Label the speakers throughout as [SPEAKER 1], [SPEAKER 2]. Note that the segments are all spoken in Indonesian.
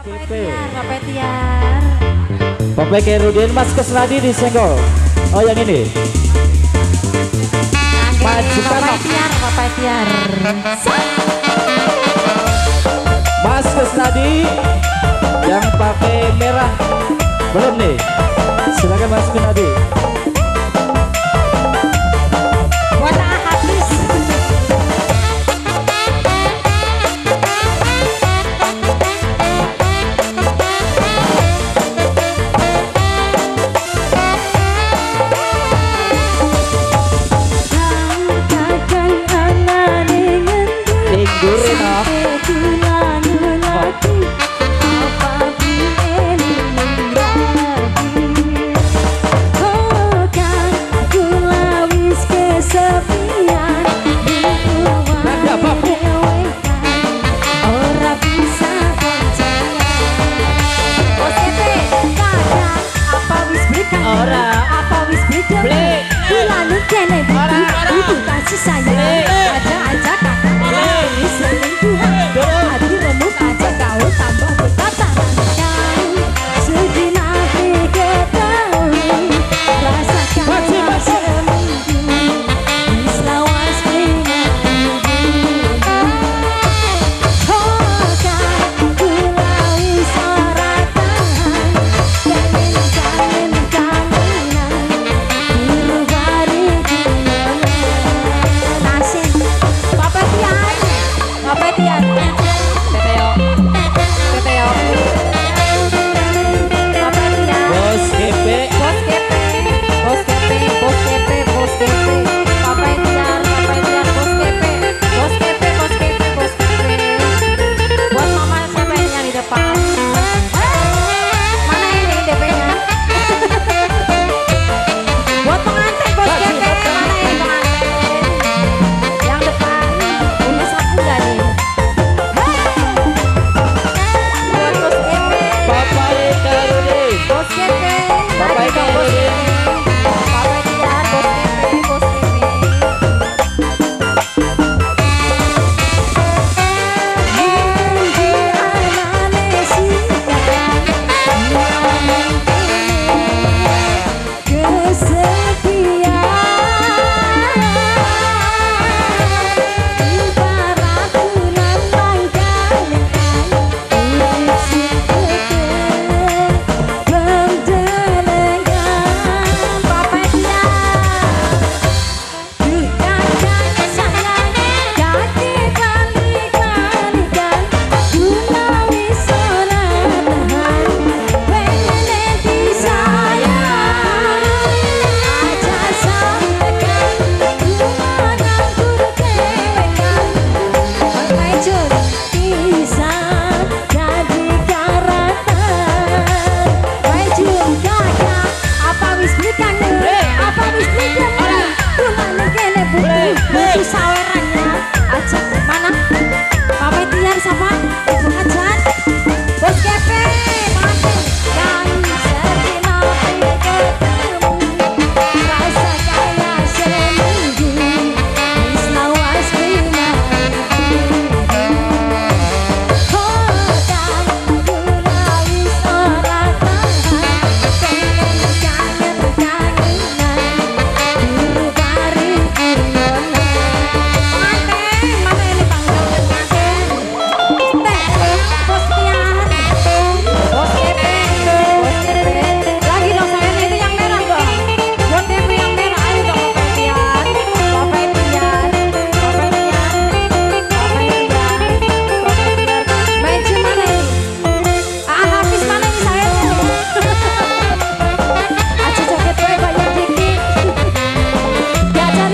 [SPEAKER 1] KP.
[SPEAKER 2] Bapak Tiar.
[SPEAKER 1] Bapak Kerudin Mas Kesnadi disenggol. Oh yang ini. Majukan
[SPEAKER 2] Bapak Tiar, Bapak Tiar.
[SPEAKER 1] Mas Kesnadi yang pakai merah belum nih. Silakan Mas Kesnadi.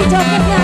[SPEAKER 1] Don't
[SPEAKER 2] forget.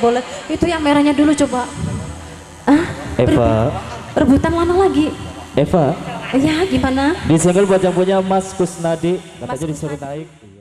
[SPEAKER 2] Boleh. Itu yang merahnya dulu coba. Ah,
[SPEAKER 1] Eva,
[SPEAKER 2] rebutan mana lagi?
[SPEAKER 1] Eva,
[SPEAKER 2] Ya, gimana?
[SPEAKER 1] di single buat yang punya Mas Kusnadi, katanya disuruh naik. Iya.